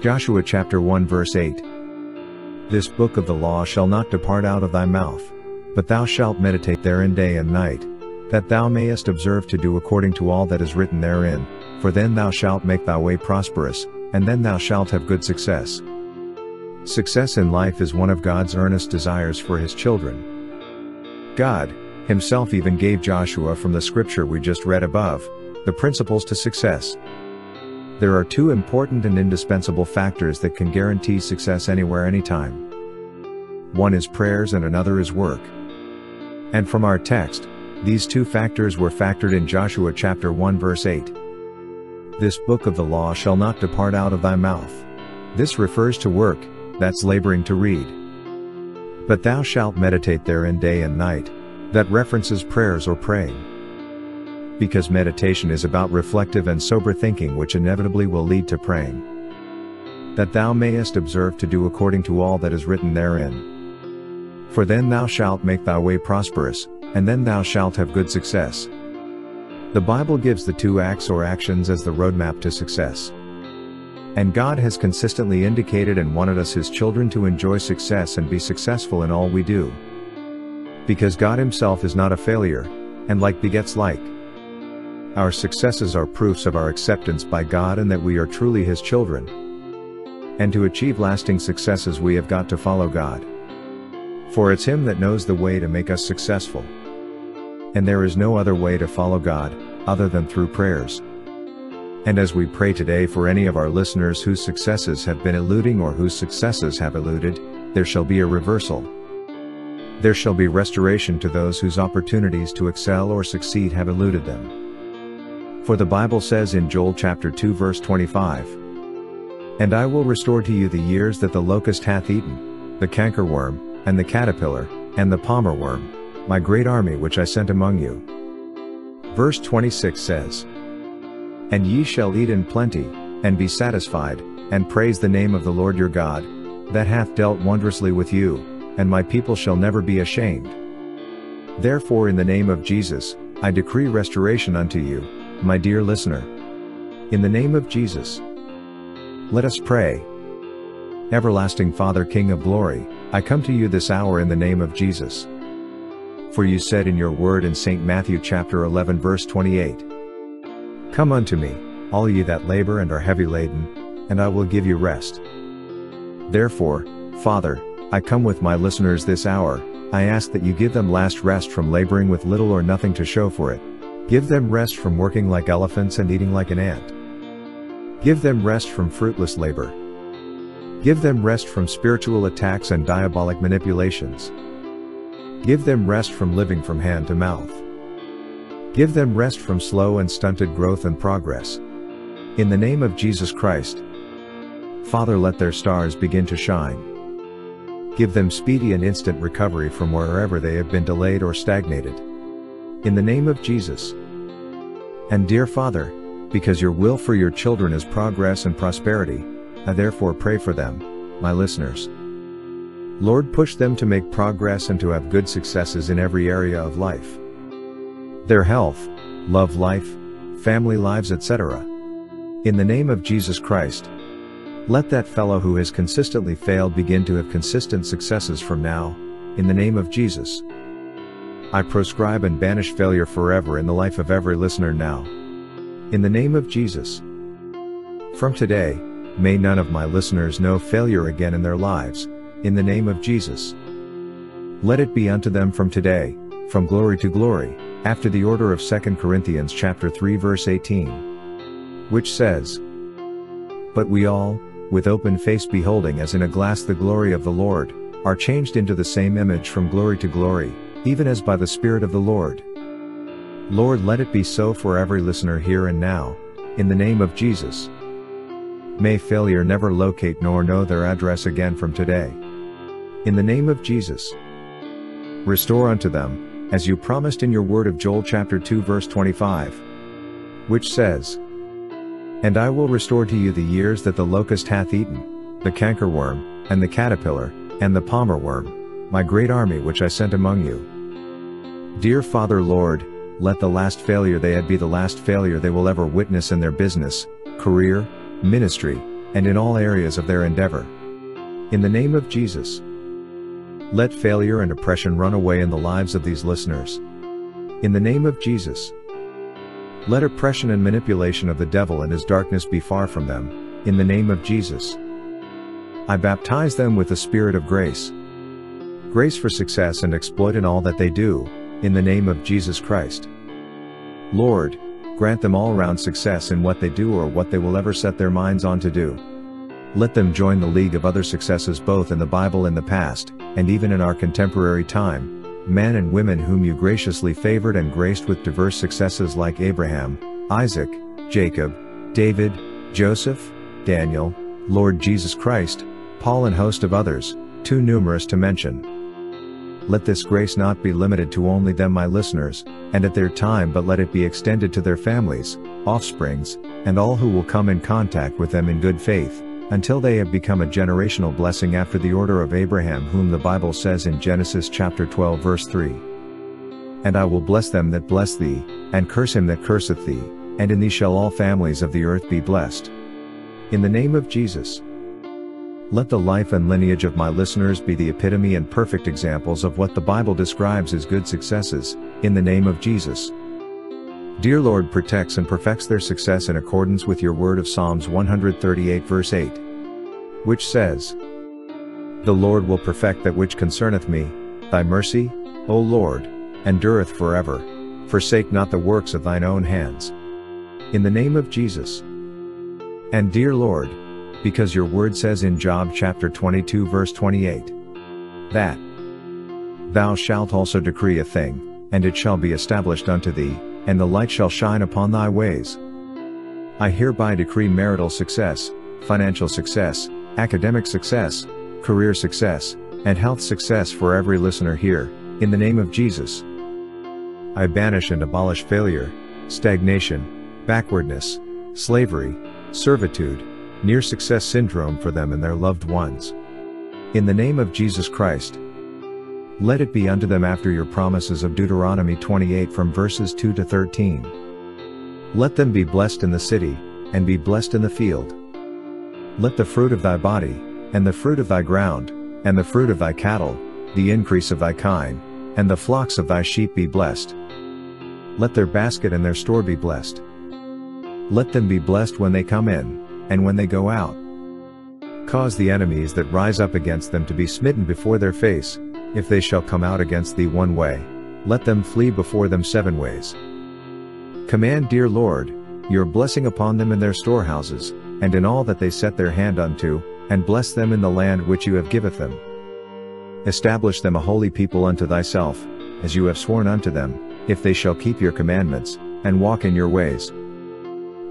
Joshua chapter 1 verse 8. This book of the law shall not depart out of thy mouth, but thou shalt meditate therein day and night, that thou mayest observe to do according to all that is written therein, for then thou shalt make thy way prosperous, and then thou shalt have good success. Success in life is one of God's earnest desires for his children. God, himself even gave Joshua from the scripture we just read above, the principles to success. There are two important and indispensable factors that can guarantee success anywhere anytime. One is prayers and another is work. And from our text, these two factors were factored in Joshua chapter 1 verse 8. This book of the law shall not depart out of thy mouth. This refers to work, that's laboring to read. But thou shalt meditate therein day and night, that references prayers or praying because meditation is about reflective and sober thinking which inevitably will lead to praying. That thou mayest observe to do according to all that is written therein. For then thou shalt make thy way prosperous, and then thou shalt have good success. The Bible gives the two acts or actions as the roadmap to success. And God has consistently indicated and wanted us his children to enjoy success and be successful in all we do. Because God himself is not a failure, and like begets like. Our successes are proofs of our acceptance by God and that we are truly His children. And to achieve lasting successes we have got to follow God. For it's Him that knows the way to make us successful. And there is no other way to follow God, other than through prayers. And as we pray today for any of our listeners whose successes have been eluding or whose successes have eluded, there shall be a reversal. There shall be restoration to those whose opportunities to excel or succeed have eluded them. For the Bible says in Joel chapter 2 verse 25, And I will restore to you the years that the locust hath eaten, the cankerworm, and the caterpillar, and the palmer worm, my great army which I sent among you. Verse 26 says, And ye shall eat in plenty, and be satisfied, and praise the name of the Lord your God, that hath dealt wondrously with you, and my people shall never be ashamed. Therefore in the name of Jesus, I decree restoration unto you, my dear listener. In the name of Jesus. Let us pray. Everlasting Father King of glory, I come to you this hour in the name of Jesus. For you said in your word in St. Matthew chapter 11 verse 28. Come unto me, all ye that labor and are heavy laden, and I will give you rest. Therefore, Father, I come with my listeners this hour, I ask that you give them last rest from laboring with little or nothing to show for it. Give them rest from working like elephants and eating like an ant. Give them rest from fruitless labor. Give them rest from spiritual attacks and diabolic manipulations. Give them rest from living from hand to mouth. Give them rest from slow and stunted growth and progress. In the name of Jesus Christ. Father let their stars begin to shine. Give them speedy and instant recovery from wherever they have been delayed or stagnated. In the name of Jesus. And dear Father, because your will for your children is progress and prosperity, I therefore pray for them, my listeners. Lord push them to make progress and to have good successes in every area of life. Their health, love life, family lives etc. In the name of Jesus Christ. Let that fellow who has consistently failed begin to have consistent successes from now, in the name of Jesus. I proscribe and banish failure forever in the life of every listener now. In the name of Jesus. From today, may none of my listeners know failure again in their lives, in the name of Jesus. Let it be unto them from today, from glory to glory, after the order of 2 Corinthians chapter 3 verse 18. Which says, But we all, with open face beholding as in a glass the glory of the Lord, are changed into the same image from glory to glory, even as by the Spirit of the Lord. Lord let it be so for every listener here and now, in the name of Jesus. May failure never locate nor know their address again from today. In the name of Jesus. Restore unto them, as you promised in your word of Joel chapter 2 verse 25. Which says, And I will restore to you the years that the locust hath eaten, the cankerworm, and the caterpillar, and the palmer worm, my great army which I sent among you. Dear Father Lord, let the last failure they had be the last failure they will ever witness in their business, career, ministry, and in all areas of their endeavor. In the name of Jesus. Let failure and oppression run away in the lives of these listeners. In the name of Jesus. Let oppression and manipulation of the devil and his darkness be far from them, in the name of Jesus. I baptize them with the Spirit of grace. Grace for success and exploit in all that they do, in the name of Jesus Christ. Lord, grant them all round success in what they do or what they will ever set their minds on to do. Let them join the league of other successes both in the Bible in the past, and even in our contemporary time, men and women whom you graciously favored and graced with diverse successes like Abraham, Isaac, Jacob, David, Joseph, Daniel, Lord Jesus Christ, Paul and host of others, too numerous to mention. Let this grace not be limited to only them my listeners, and at their time but let it be extended to their families, offsprings, and all who will come in contact with them in good faith, until they have become a generational blessing after the order of Abraham whom the Bible says in Genesis chapter 12 verse 3. And I will bless them that bless thee, and curse him that curseth thee, and in thee shall all families of the earth be blessed. In the name of Jesus. Let the life and lineage of my listeners be the epitome and perfect examples of what the Bible describes as good successes, in the name of Jesus. Dear Lord protects and perfects their success in accordance with your word of Psalms 138 verse 8. Which says, The Lord will perfect that which concerneth me, thy mercy, O Lord, endureth forever, forsake not the works of thine own hands. In the name of Jesus. And dear Lord, because your word says in Job chapter 22 verse 28, that thou shalt also decree a thing, and it shall be established unto thee, and the light shall shine upon thy ways. I hereby decree marital success, financial success, academic success, career success, and health success for every listener here, in the name of Jesus. I banish and abolish failure, stagnation, backwardness, slavery, servitude, near success syndrome for them and their loved ones. In the name of Jesus Christ, let it be unto them after your promises of Deuteronomy 28 from verses 2 to 13. Let them be blessed in the city, and be blessed in the field. Let the fruit of thy body, and the fruit of thy ground, and the fruit of thy cattle, the increase of thy kine, and the flocks of thy sheep be blessed. Let their basket and their store be blessed. Let them be blessed when they come in, and when they go out. Cause the enemies that rise up against them to be smitten before their face, if they shall come out against thee one way, let them flee before them seven ways. Command, dear Lord, your blessing upon them in their storehouses, and in all that they set their hand unto, and bless them in the land which you have giveth them. Establish them a holy people unto thyself, as you have sworn unto them, if they shall keep your commandments, and walk in your ways.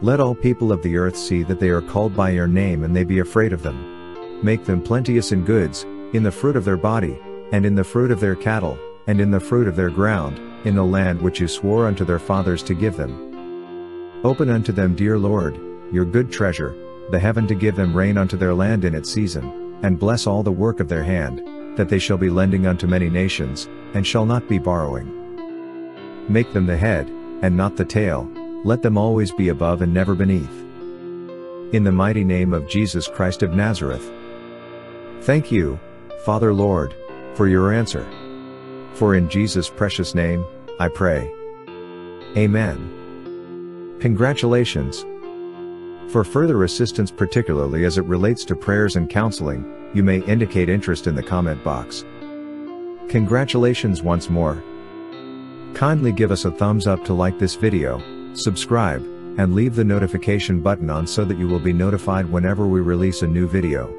Let all people of the earth see that they are called by your name and they be afraid of them. Make them plenteous in goods, in the fruit of their body, and in the fruit of their cattle, and in the fruit of their ground, in the land which you swore unto their fathers to give them. Open unto them, dear Lord, your good treasure, the heaven to give them rain unto their land in its season, and bless all the work of their hand, that they shall be lending unto many nations, and shall not be borrowing. Make them the head, and not the tail, let them always be above and never beneath. In the mighty name of Jesus Christ of Nazareth. Thank you, Father Lord, for your answer. For in Jesus' precious name, I pray. Amen. Congratulations. For further assistance particularly as it relates to prayers and counseling, you may indicate interest in the comment box. Congratulations once more. Kindly give us a thumbs up to like this video, subscribe, and leave the notification button on so that you will be notified whenever we release a new video.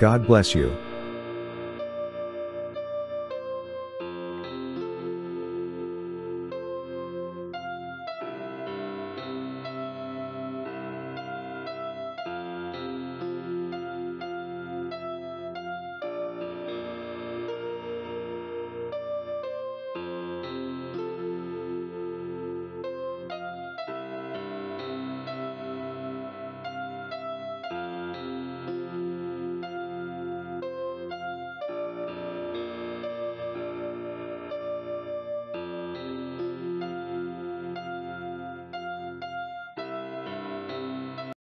God bless you.